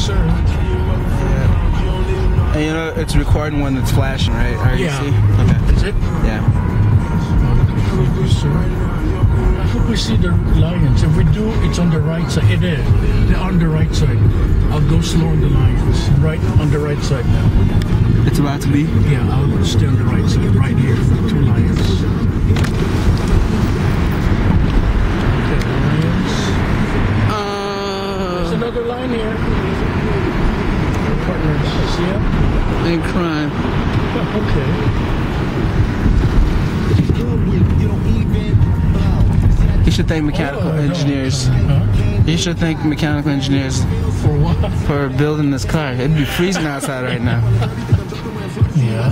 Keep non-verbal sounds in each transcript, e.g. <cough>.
sir. And you know, it's recording when it's flashing, right? Are you Yeah. see? Okay. Is it? Yeah. Sir. I hope we see the lions. If we do, it's on the right side. It is. They're on the right side. I'll go slow on the lions. Right on the right side now. It's about to be. Yeah, I'll stay on the right side. Right here. Two lions. Okay, lions. There's Uh, another line here. Partners. See him? crime. <laughs> Okay. You should thank mechanical Oh, engineers. Huh? You should thank mechanical engineers For what? for building this car. It'd be freezing outside right now. <laughs> Yeah.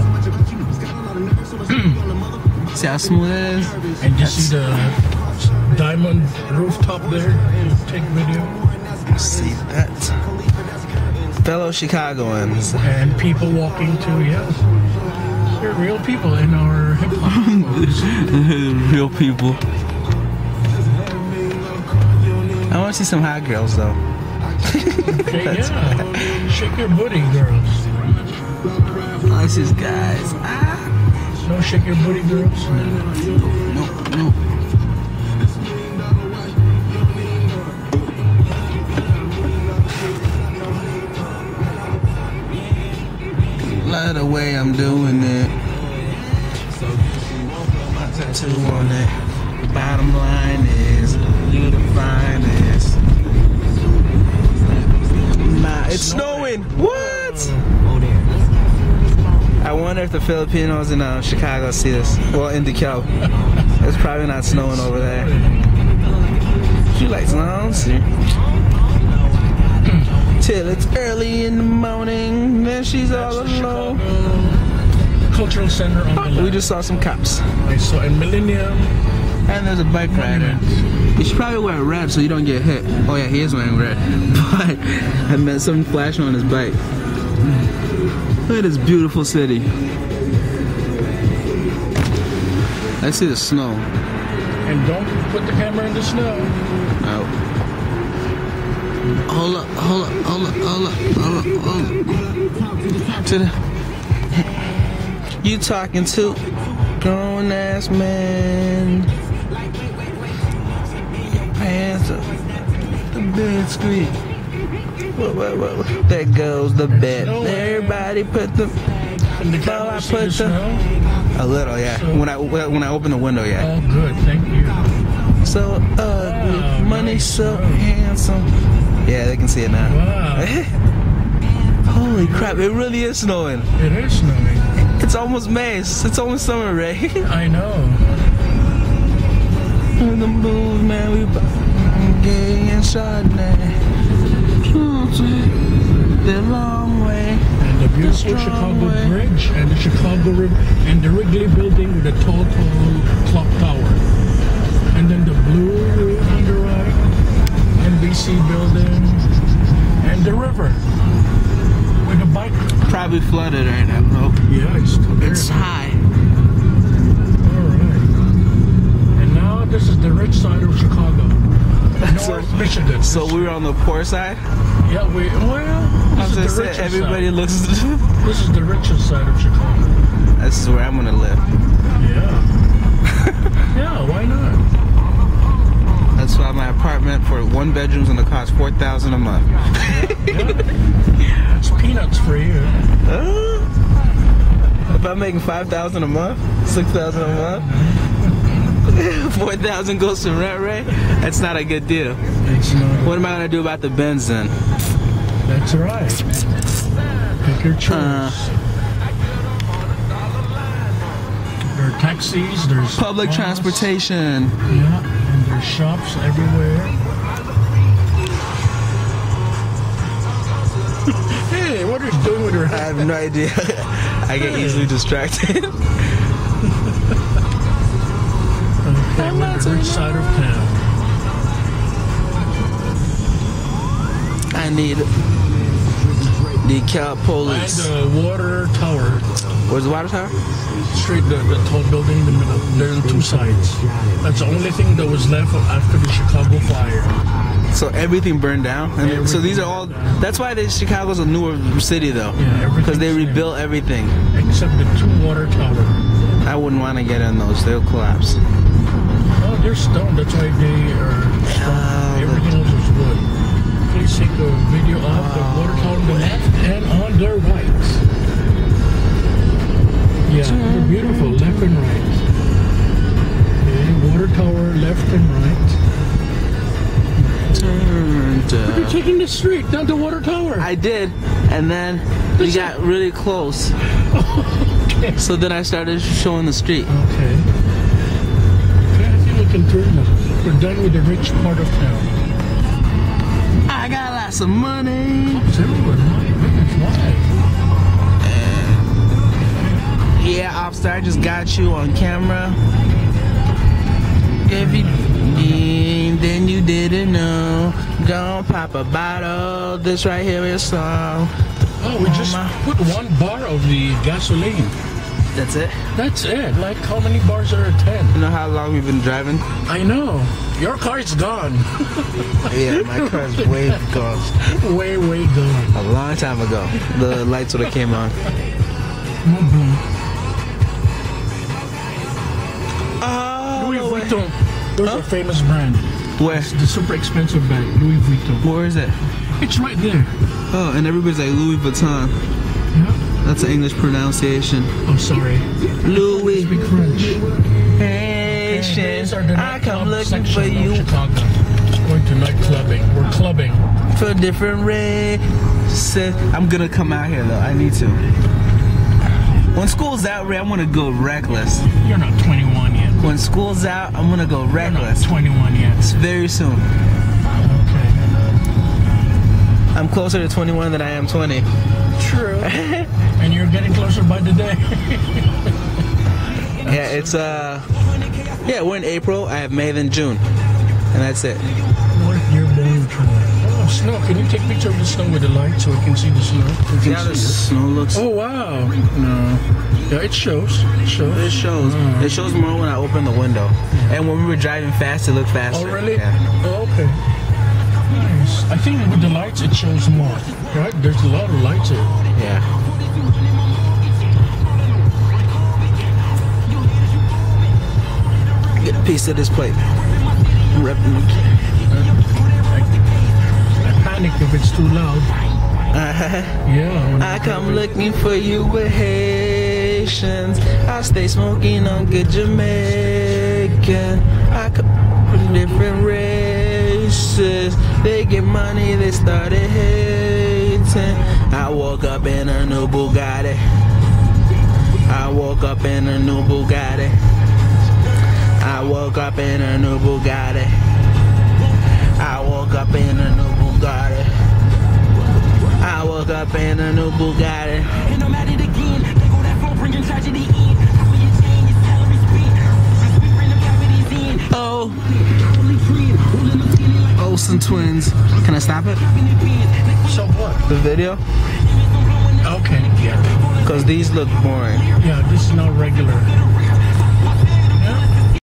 <clears throat> See how smooth it is? And you see the diamond rooftop there? Take video. See that? Fellow Chicagoans. And people walking too, yes. They're real people in our hip hop. <laughs> Real people. I want to see some hot girls though. Okay, <laughs> yeah. Shake your booty, girls. I like these guys. Ah. No shake your booty, girls. No, no. Love the way I'm doing it. Tattoo on it. Bottom line is, you the finest. Nah, it's snowing. What? I wonder if the Filipinos in uh, Chicago see this. Well, in DeKalb. It's probably not snowing over there. She likes lounge. Till it's early in the morning, then she's all alone. Uh, Cultural Center on the left. We just saw some cops. I saw a Millennium. And there's a bike rider. You should probably wear red so you don't get hit. Oh yeah, he is wearing red. <laughs> But I met something flashing on his bike. Look at this beautiful city. I see the snow. And don't put the camera in the snow. Oh. Hold up, hold up, hold up, hold up, hold up, hold up. To the, you talking to grown ass man. Hands up, the bed squeak. What, what, what, what? There goes the bed. Everybody put the the I put the the- a little, yeah. When I when I open the window, yeah. Oh, good. Thank you. So ugly, Wow, money nice so handsome. Yeah, they can see it now. Wow. <laughs> Holy crap! It really is snowing. It is snowing. It's almost May. It's almost summer, right? <laughs> I know. In the move, man, we gay and Chardonnay. The long way. And the beautiful strong Chicago way. Bridge and the Chicago River and the Wrigley Building with the tall, tall clock tower. And then the blue on the right, NBC building, and the river with the bike. Probably flooded right now. Nope. Yeah, it's still there. It's high. All right. And now this is the rich side of Chicago, <laughs> North Michigan. So we were on the poor side. yeah, we well. As I This is the said, everybody side. looks. <laughs> This is the richest side of Chicago. this is where I'm gonna live. Yeah. <laughs> yeah. Why not? Why my apartment for one bedroom's and it costs four thousand a month. <laughs> It's peanuts for you. Uh, if I'm making five thousand a month, six thousand a month, <laughs> four thousand goes to rent, right? That's not a good deal. What am I gonna do about the Benz then? That's right. Pick your choice. Uh. there are taxis. There's Public transportation. Yeah, there's shops everywhere. <laughs> hey, what are you doing with your I have no idea. <laughs> I get easily distracted. <laughs> Okay, I'm we're not the saying rich side of town. I need decal And police. the water tower, Where's the water tower? straight the, the tall building in the middle. There are two sides. That's the only thing that was left after the Chicago fire. So everything burned down. And so these are all. That's why they, Chicago's a newer city though. Yeah, Because they everything's rebuilt everything. Except the two water tower. I wouldn't want to get in those. They'll collapse. Oh, they're stone. That's why they are stone. Ah, Everything else is wood. Please take a video of the water tower on the left and on the right. Yeah, they're beautiful, left and right. Okay, water tower, left and right. Turned. You're uh, taking the street down to water tower. I did, and then we got really close. <laughs> okay. So then I started showing the street. Okay. Okay, I think we can turn now. We're done with the rich part of town. I got lots of money. It's everywhere. My Yeah, Opstar, I just got you on camera. If you then you didn't know. Don't pop a bottle. This right here is song. Oh, we just put one bar of the gasoline. That's it. That's it. Like, how many bars are at 10? You know how long we've been driving? I know. Your car is gone. <laughs> Yeah, my car's way gone. <laughs> way, way gone. A long time ago. The lights would have came on. Vuitton. There's Huh? a famous brand. Where? It's the super expensive bag, Louis Vuitton. Where is it? It's right there. Oh, and everybody's like Louis Vuitton. Yeah. That's an English pronunciation. I'm oh, sorry. Louis. Speak French. Haitian. These are the I come looking for you Chicago. Going to night clubbing. We're clubbing. for a different races. I'm gonna come out here though. I need to. When school's out, Ray, I'm gonna go reckless. You're not 21 yet. When school's out, I'm gonna go reckless. 21 yet. It's very soon. Okay. I'm closer to 21 than I am 20. True. <laughs> and you're getting closer by the day. Yeah, it's uh, yeah, we're in April. I have May then June, and that's it. Snow. Can you take a picture of the snow with the light so we can see the snow? We can See the it. snow looks. Oh, wow. No. Yeah, it shows. It shows. It shows. Oh. It shows more when I open the window. And when we were driving fast, it looked faster. Oh, really? Yeah. Oh, okay. Nice. I think with the lights, it shows more. Right? There's a lot of lights here. Yeah. Get a piece of this plate. Panic if it's too loud. Uh-huh. Yeah. I come looking for you with Haitians. I stay smoking on good Jamaican. I come from different races. They get money, they started hating. I woke up in a new Bugatti. I woke up in a new Bugatti. I woke up in a new Bugatti. I woke up in a new Bugatti. I woke up in a new Bugatti. And I'm at it again. They go that phone bringing tragedy in. I see your chain, your salary spent. I spit random cavities in. Oh, Only trend. Holding the ceiling like Olsen twins. Can I stop it? in the pen. So what? The video? Okay. Yeah. Because these look boring. Yeah, this is not regular.